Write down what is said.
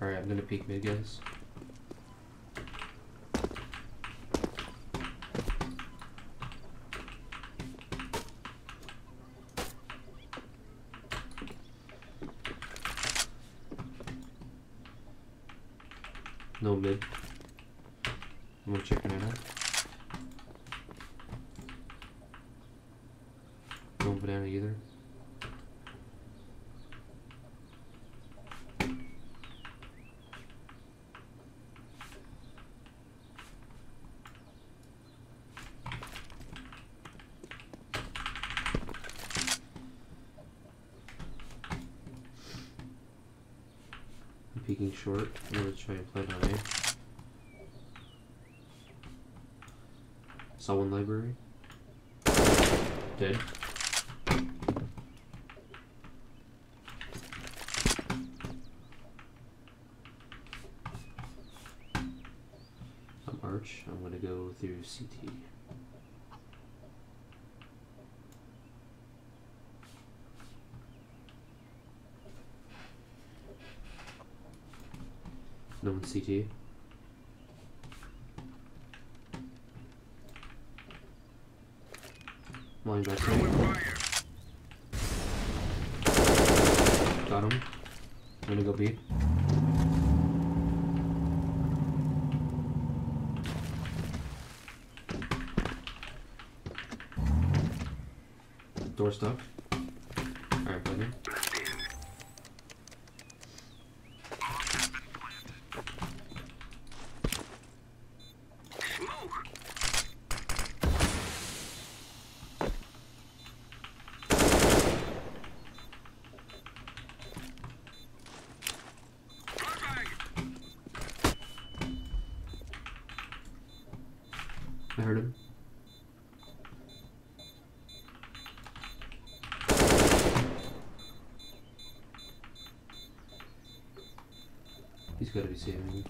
Alright, I'm gonna peek mid, guys. No mid. I'm gonna check banana. No banana either. I'm peeking short. I'm gonna try and play it on A. Saw one library. Dead. I'm arch. I'm gonna go through CT. No one CT. Line back there. Got him. I'm gonna go B. Door stuck. Alright, buddy. I heard him. He's gotta be saving me.